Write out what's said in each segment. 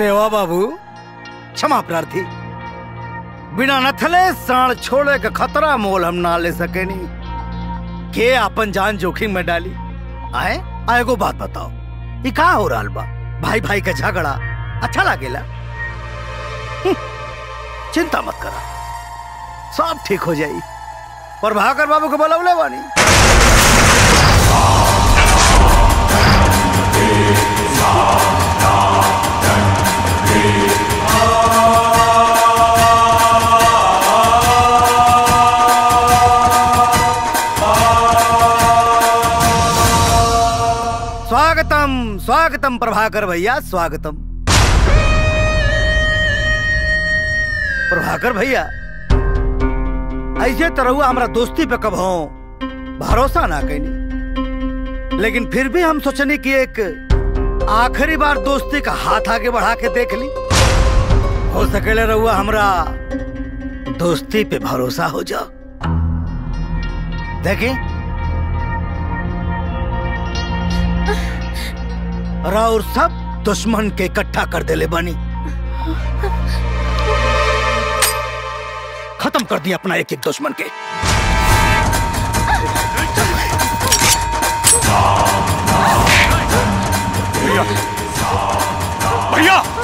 देवा बाबू क्षमा प्रार्थी। बिना नथले साण छोड़े के खतरा मोल हम ना ले सके नहीं के अपन जान जोखिम में डाली? आए आए को बात बताओ। ये का हो रहा बा? भाई भाई का झगड़ा। अच्छा लागेला? हम्म, चिंता मत करा। सब ठीक हो जाई। पर भाकर बाबू को बोलवले बानी। स्वागतम प्रभाकर भैया, स्वागतम। प्रभाकर भैया, ऐसे तरह हमरा दोस्ती पे कब हो? भरोसा ना कैनी लेकिन फिर भी हम सोचनी की एक आखिरी बार दोस्ती का हाथ आगे बढ़ा के देख ली। हो सकेले रहुआ हमरा दोस्ती पे भरोसा हो जाओ। देखें और सब दुश्मन के इकट्ठा कर दे बनी। खत्म कर दिया अपना एक एक दुश्मन के। भैया।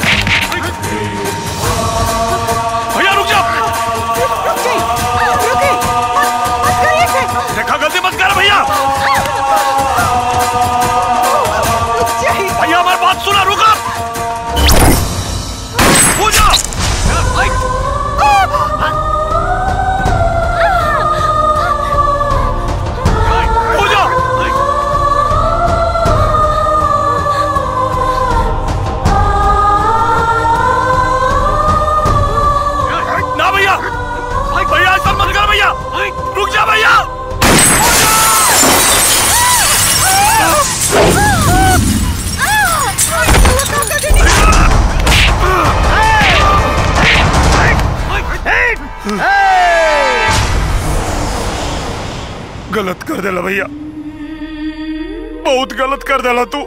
गलत कर देला तू।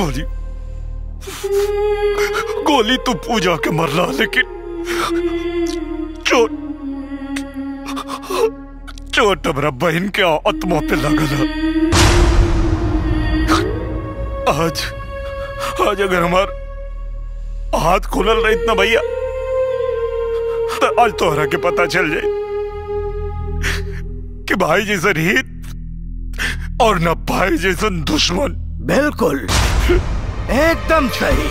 गोली। गोली तू पूजा के मरला, लेकिन चोट चोट हमरा बहन के आत्मा पे लगल आज आज अगर हमार हाथ खुलल रही इतना भैया तो आज तोहरा के पता चल जाए कि भाई जैसन हित और न भाई जैसन दुश्मन बिल्कुल एकदम सही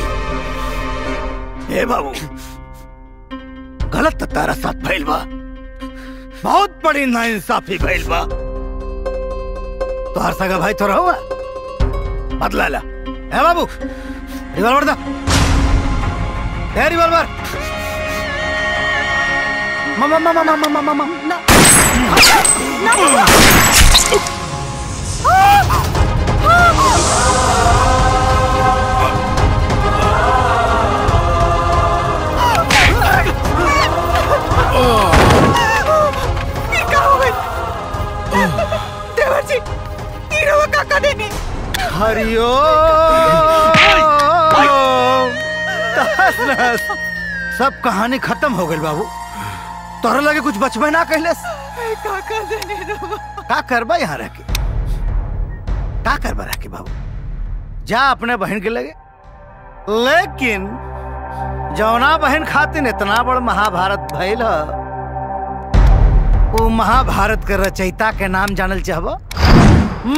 ए बाबू गलत तारा साथ भइल बा बहुत बड़ी नाइंसाफी भइल बा तोहर सगा भाई तो रहुआ बदला ला ए बाबू रिवॉल्वर दा ए रिवॉल्वर मामा मामा मामा मामा मामा ना सब कहानी खत्म हो गई बाबू। तोहरा लगे कुछ बचबे ना कहलेस। का कर देने रो। का करबा यहाँ रह के? का करबा रह के बाबू। जा अपने बहन के लगे। लेकिन जौना बहन खातिर इतना बड़ महाभारत भइल वो महाभारत के रचयिता के नाम जानल चाहब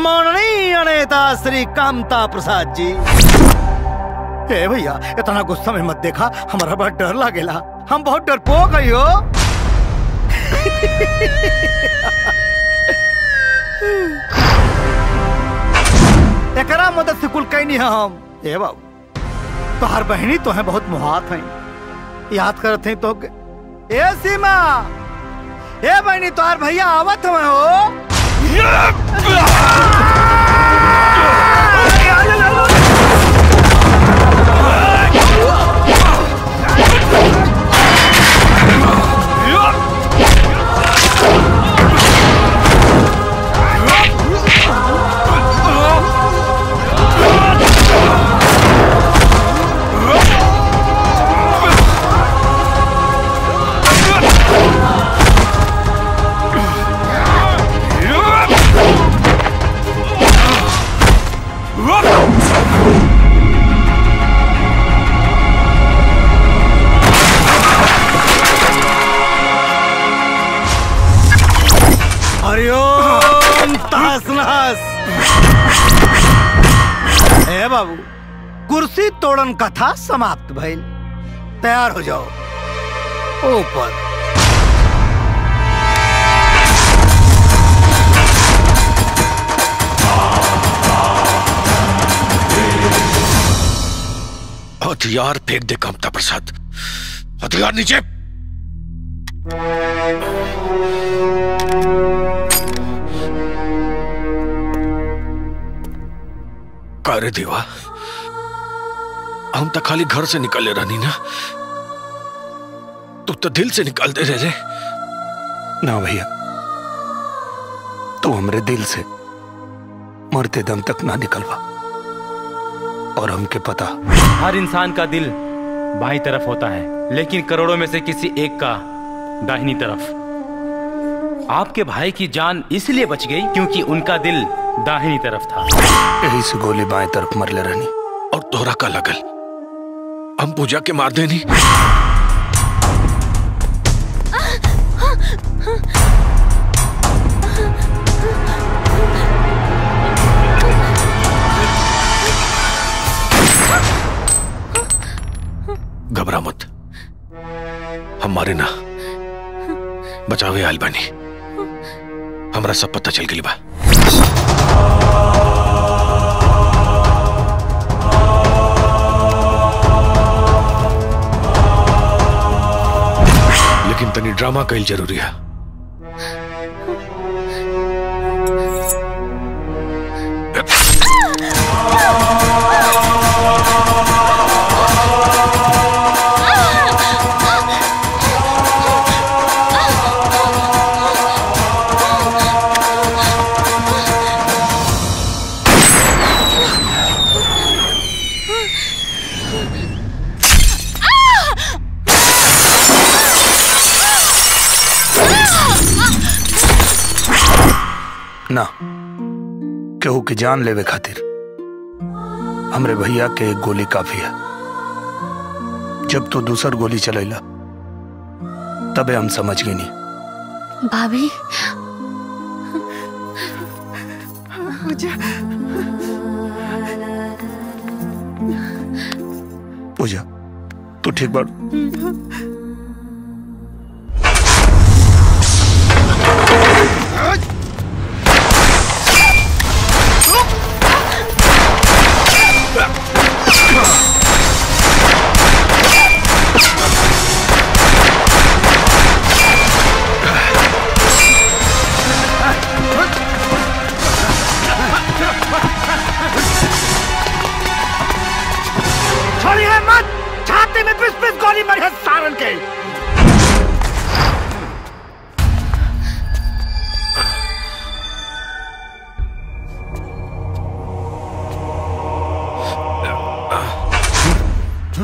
माननीय नेता श्री कामता प्रसाद जी। ए भैया, इतना गुस्सा में मत देखा। हमारा बड़ा डर लागेला। हम बहुत डरपोक है हो एकरा मदद से कुल कैनी है हम। ए बाबू तोहार बहनी तो है, बहुत मुहात है। याद करत है तो ए सीमा, ए बहनी तोहार भैया आवत हो। कुर्सी कथा समाप्त भइल। तैयार हो जाओ। ऊपर। हथियार फेंक दे कमता प्रसाद। हथियार नीचे। का रे देवा। हम तो खाली घर से निकले रहनी ना तू तो दिल से निकलते रह रहे ना भैया तू हमरे दिल से मरते दम तक ना निकलवा। और हमके पता। हर इंसान का दिल बाई तरफ़ होता है लेकिन करोड़ों में से किसी एक का दाहिनी तरफ़। आपके भाई की जान इसलिए बच गई क्योंकि उनका दिल दाहिनी तरफ़ था। यही से गोली बाएँ तरफ़ मरले रहनी। और तोहरा का लगल। हम पूजा के मार देनी घबरा मत। हमारे ना। बचावे आयल बानी हमरा सब पता चल गई बा ड्रामा कैल ज़रूरी है। जान लेवे खातिर। हमरे भैया के एक गोली काफ़ी है। जब तू दूसर गोली चलैला तबे हम समझ गई नहीं भाभी। पूजा। पूजा तू ठीक बाड़? तो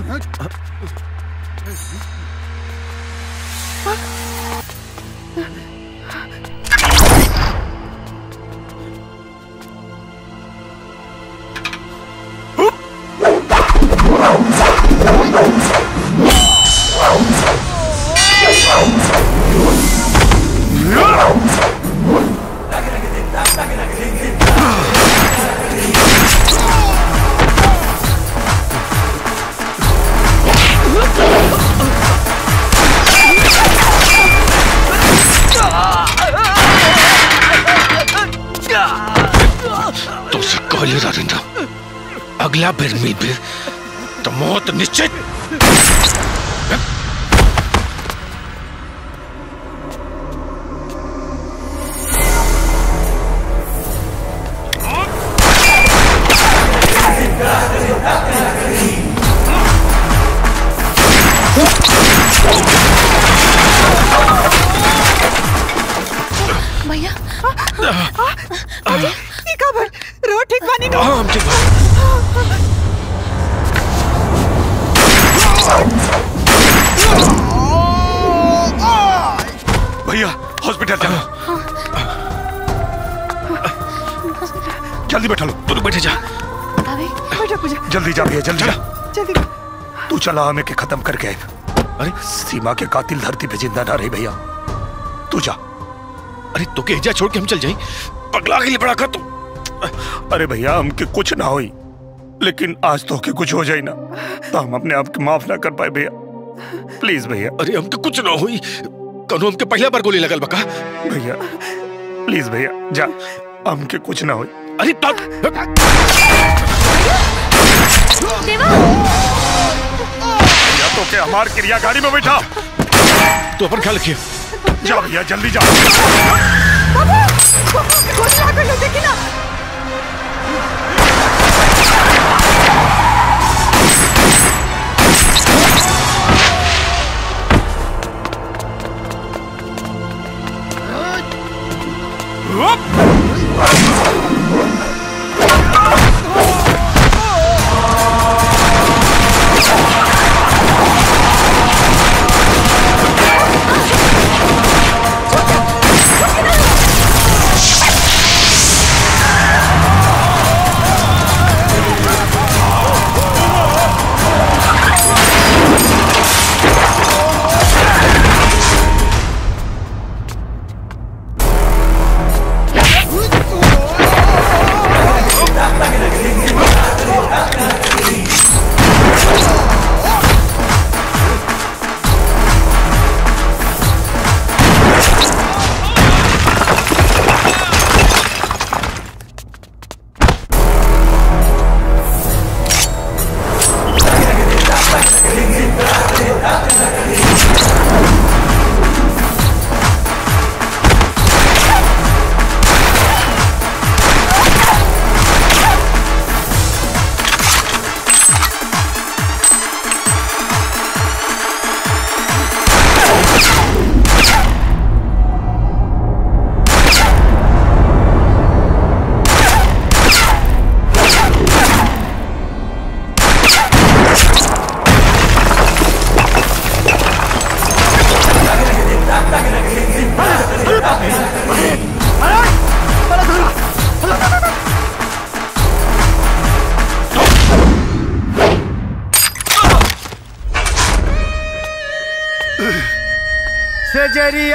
राजेंद्र अगला बिर मिल भी तो मौत निश्चित। जल्दी बैठा लो। तू बैठे जा। पूजा जल्दी जा भैया जल्दी जा। जल्दी। तू चला हमें के खत्म करके आए। अरे सीमा के कातिल धरती पे ज़िंदा ना रही भैया। तू जा। अरे तो के एजा छोड़ के हम चल जाई पगला के लिए बड़ा कर तू। अरे भैया हमके कुछ ना होई। लेकिन आज तो के कुछ हो जाए ना तो हम अपने आप के माफ़ ना कर पाए भैया। प्लीज़ भैया। अरे हमके कुछ ना हुई। कनो हमके पहला बार गोली लगल बका भैया प्लीज़ भैया जा। हमके कुछ ना होई। अरे देवा। भैया तो के हमार क्रिया गाड़ी में बैठा? तो अपन ख्याल रखिए जा भैया जल्दी जा। गोली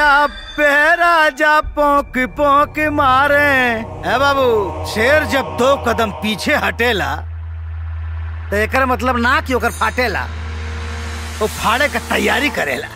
लग जा, पोंक पोंक मारे। है बाबू, शेर जब दो कदम पीछे हटेला तो एक मतलब ना कि फाटेला। वो तो फाड़े का तैयारी करेला।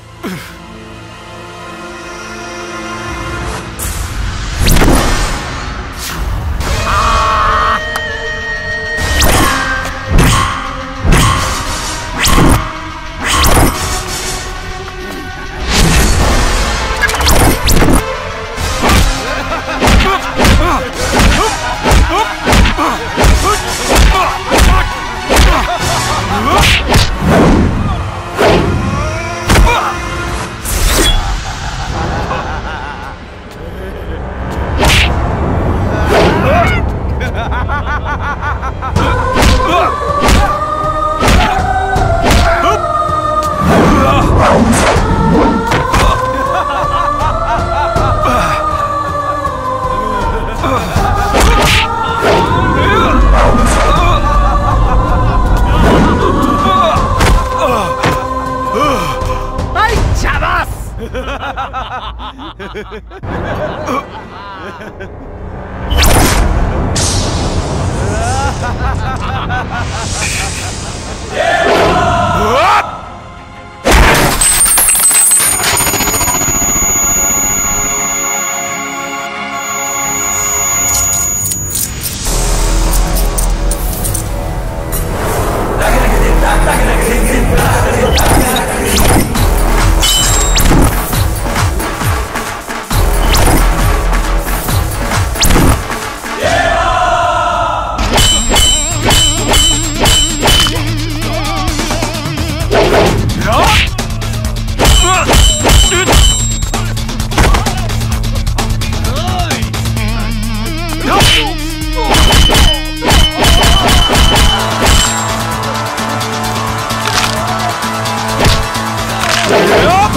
देवा Hop!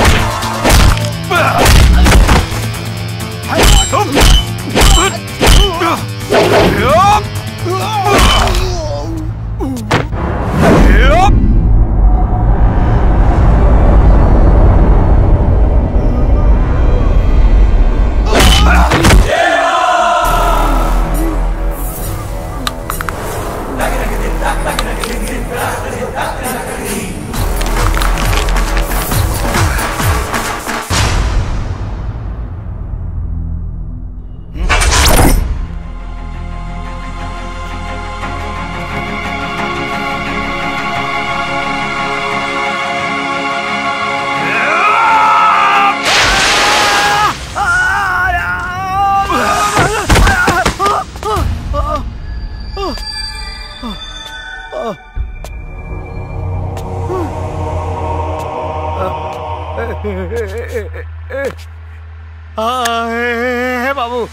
हाँ, हे, हे, हे बाबू।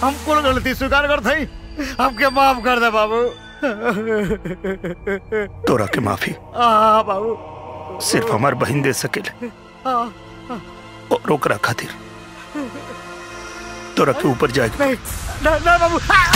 हम कुल गलती स्वीकार कर थई। हमके माफ़ कर दे बाबू। तोरा के माफ़ी हाँ बाबू। सिर्फ़ हमार बहन दे सकेले। हाँ, और ओकरा खातिर। तोरा के ऊपर जाए नहीं नहीं नहीं, बाबू। हाँ!